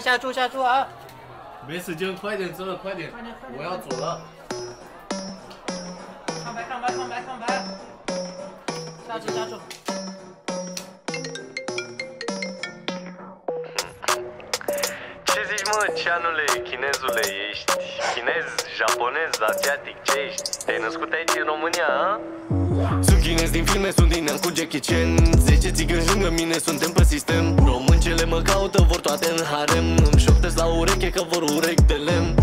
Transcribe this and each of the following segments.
下注下注啊！没时间，快点走，快点快点快，点我要走了。上牌上牌上牌上牌，下注下注。Ce zici mă, ceanule, chinezule, ești chinez, japonez, asiatic, ce ești? Te-ai născut aici în România, a? Sunt chinez din filme, sunt din neam cu Jackie Chan. 10 țigăni lângă mine, suntem pe sistem. Româncele mă caută, vor toate în harem. Îmi șoptesc la ureche că vor urechi de lemn.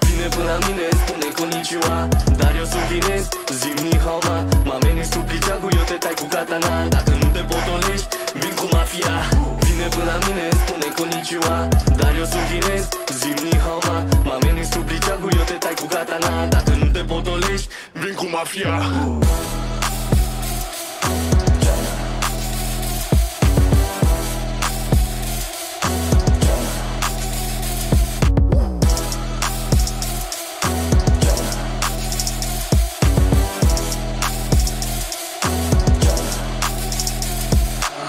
Vine până la mine, spune konnichiwa Dar eu sunt chinez, zic ni hao ma Mă ameninți cu pliceagul, eu te tai cu eu sunt chinez, zic ni hao ma Mă ameninți cu pliceagul, eu te tai cu katana Dacă nu te potolești, vin cu mafia.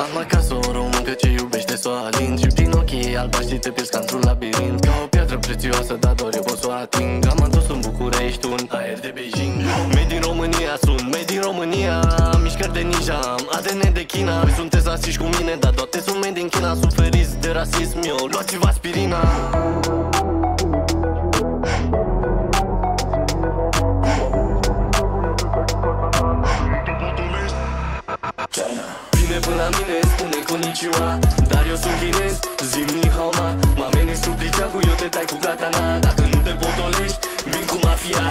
Am acasă o româncă ce iubește să o alin Și prin ochii albaștri te pierzi ca într-un labirint. Ca o piatră prețioasă, dar doar eu pot să o ating. Am adus în București un aer de Beijing. Made din România sunt, made din România. Am mișcări de ninja, am ADN de China. Voi sunteți rasiști cu mine, dar toate sunt made din China. Suferiți de rasism, eu luați-vă aspirina. Vine până la mine, spune konnichiwa Dar eu sunt chinez, zic ni hao ma Mă ameninți cu pliceagul, eu te tai cu katana Dacă nu te potolești, vin cu mafia.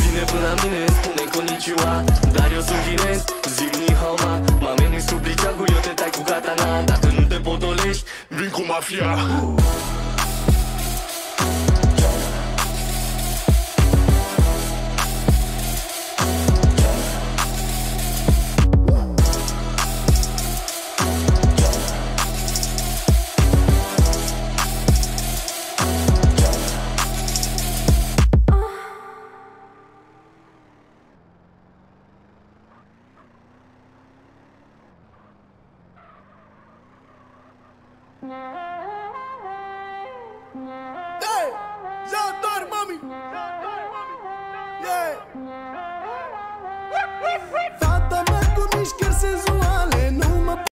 Vine până la mine, spune konnichiwa Dar eu sunt chinez, zic ni hao ma Mă ameninți cu pliceagul, eu te tai cu katana Dacă nu te potolești, vin cu mafia Yeah, já adoro, mommy. Falta-me, tu me